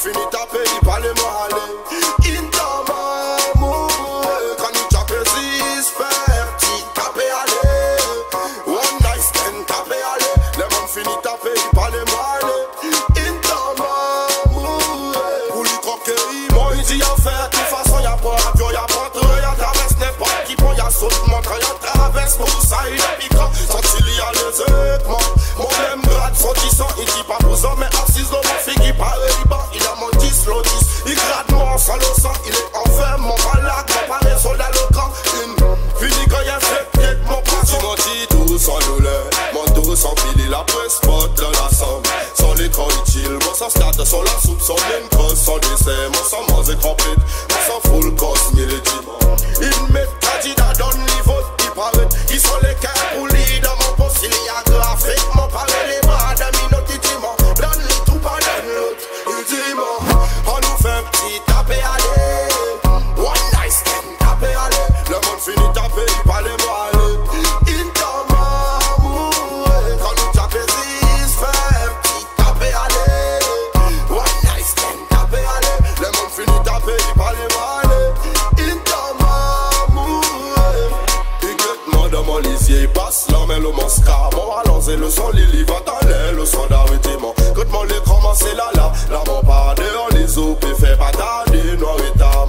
Fini tape I pale mo ale Inta mamou Kan nou chape zis Fer pti tape One night stand tape ale Le man fini ya po avyon Ya pantre ya traves Nepot ki pon ya sot Montre ya traves Pou sa yi le pikan Soti li a les Il grade mon sang le sang Il est mon balade Mon palais soldat le camp Une fini quand y'a fait pied mon pas Tu m'en dis tout sans douleur Mon dos sans pile Il a presse spot dans la somme. Sans l'écran utile Mon sang stade sans la soupe Sans même crosse sans dessert Mon sang mange complète sang, Lily va t'aller, le sang d'arrêtement. Quand mon l'écran, c'est là, là, là, mon parade, les OP fait bataille, noir et tard.